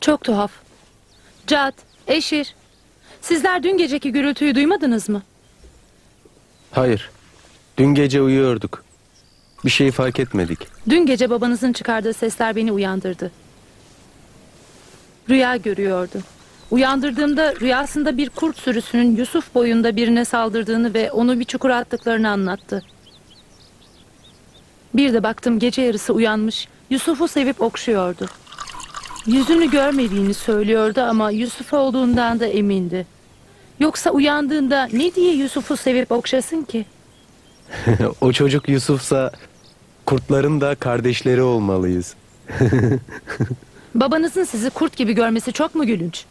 Çok tuhaf. Cad, Eşir. Sizler dün geceki gürültüyü duymadınız mı? Hayır. Dün gece uyuyorduk. Bir şey fark etmedik. Dün gece babanızın çıkardığı sesler beni uyandırdı. Rüya görüyordu. Uyandırdığımda rüyasında bir kurt sürüsünün Yusuf boyunda birine saldırdığını ve onu bir çukura attıklarını anlattı. Bir de baktım gece yarısı uyanmış, Yusuf'u sevip okşuyordu. Yüzünü görmediğini söylüyordu ama Yusuf olduğundan da emindi. Yoksa uyandığında ne diye Yusuf'u sevip okşasın ki? o çocuk Yusuf'sa kurtların da kardeşleri olmalıyız. Babanızın sizi kurt gibi görmesi çok mu gülünç?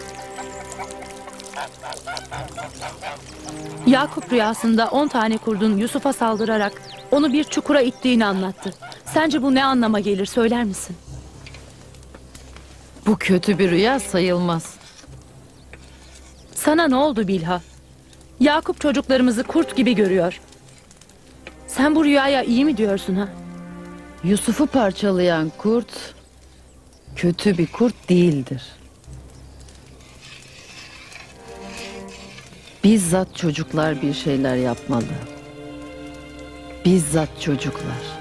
Yakup rüyasında on tane kurdun Yusuf'a saldırarak onu bir çukura ittiğini anlattı. Sence bu ne anlama gelir söyler misin? Bu kötü bir rüya sayılmaz. Sana ne oldu Bilha? Yakup çocuklarımızı kurt gibi görüyor. Sen bu rüyaya iyi mi diyorsun ha? Yusuf'u parçalayan kurt kötü bir kurt değildir. Bizzat çocuklar bir şeyler yapmalı. Bizzat çocuklar.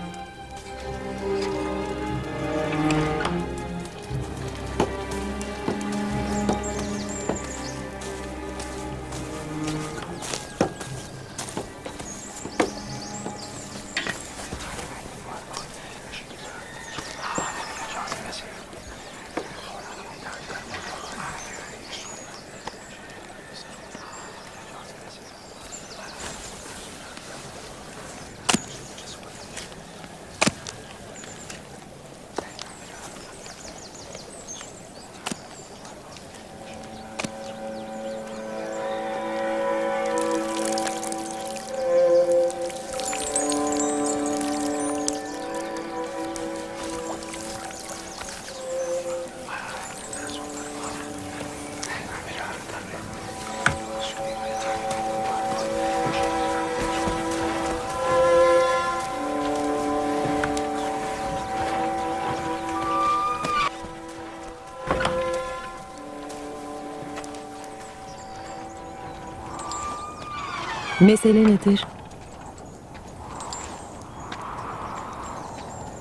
Mesele nedir?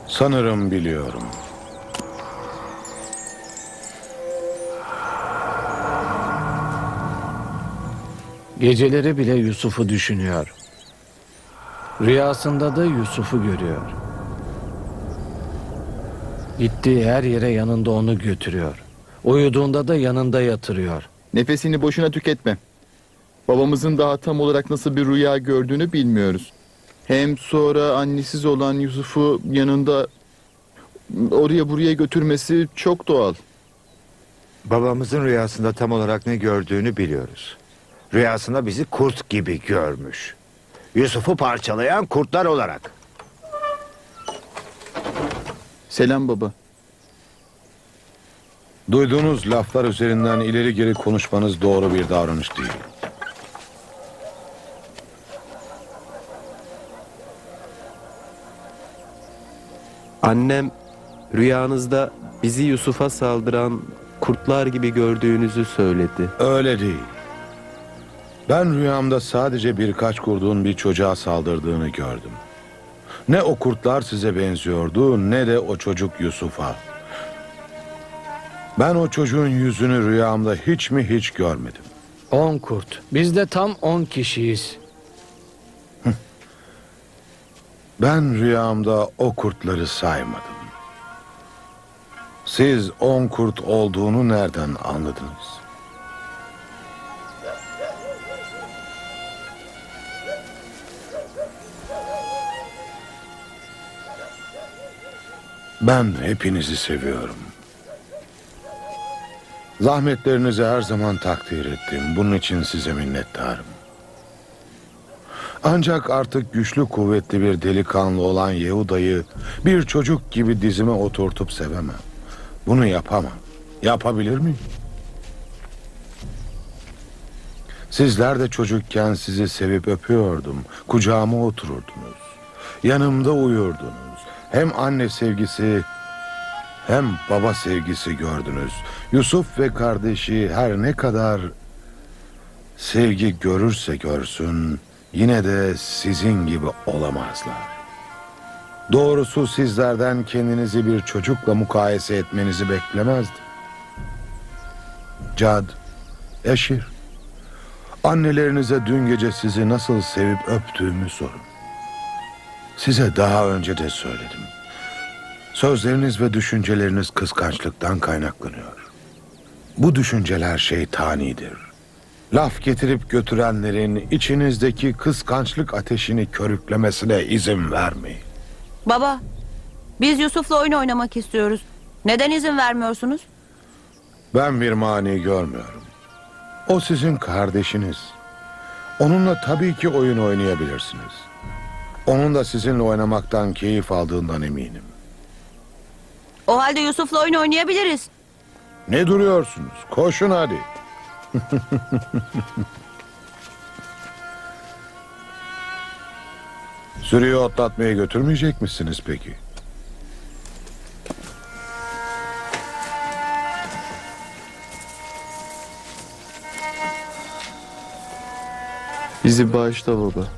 Sanırım biliyorum. Geceleri bile Yusuf'u düşünüyor. Rüyasında da Yusuf'u görüyor. Gittiği her yere yanında onu götürüyor. Uyuduğunda da yanında yatırıyor. Nefesini boşuna tüketme. Babamızın daha tam olarak nasıl bir rüya gördüğünü bilmiyoruz. Hem sonra annesiz olan Yusuf'u yanında oraya buraya götürmesi çok doğal. Babamızın rüyasında tam olarak ne gördüğünü biliyoruz. Rüyasında bizi kurt gibi görmüş. Yusuf'u parçalayan kurtlar olarak. Selam baba. Duyduğunuz laflar üzerinden ileri geri konuşmanız doğru bir davranış değil. Annem rüyanızda bizi Yusuf'a saldıran kurtlar gibi gördüğünüzü söyledi. Öyle değil. Ben rüyamda sadece birkaç kurdun bir çocuğa saldırdığını gördüm. Ne o kurtlar size benziyordu ne de o çocuk Yusuf'a. Ben o çocuğun yüzünü rüyamda hiç mi hiç görmedim. On kurt. Biz de tam on kişiyiz. Ben rüyamda o kurtları saymadım. Siz on kurt olduğunu nereden anladınız? Ben hepinizi seviyorum. Zahmetlerinizi her zaman takdir ettim. Bunun için size minnettarım. Ancak artık güçlü kuvvetli bir delikanlı olan Yehuda'yı bir çocuk gibi dizime oturtup sevemem. Bunu yapamam. Yapabilir miyim? Sizler de çocukken sizi sevip öpüyordum. Kucağıma otururdunuz. Yanımda uyurdunuz. Hem anne sevgisi hem baba sevgisi gördünüz. Yusuf ve kardeşi her ne kadar sevgi görürse görsün yine de sizin gibi olamazlar. Doğrusu sizlerden kendinizi bir çocukla mukayese etmenizi beklemezdim. Cad, Eşir, annelerinize dün gece sizi nasıl sevip öptüğümü sorun. Size daha önce de söyledim. Sözleriniz ve düşünceleriniz kıskançlıktan kaynaklanıyor. Bu düşünceler şeytanidir. Laf getirip götürenlerin içinizdeki kıskançlık ateşini körüklemesine izin vermeyin. Baba, biz Yusuf'la oyun oynamak istiyoruz. Neden izin vermiyorsunuz? Ben bir mani görmüyorum. O sizin kardeşiniz. Onunla tabii ki oyun oynayabilirsiniz. Onun da sizinle oynamaktan keyif aldığından eminim. O halde Yusuf'la oyun oynayabiliriz. Ne duruyorsunuz? Koşun hadi. Sürüyü otlatmaya götürmeyecek misiniz peki? Bizi bağışla baba.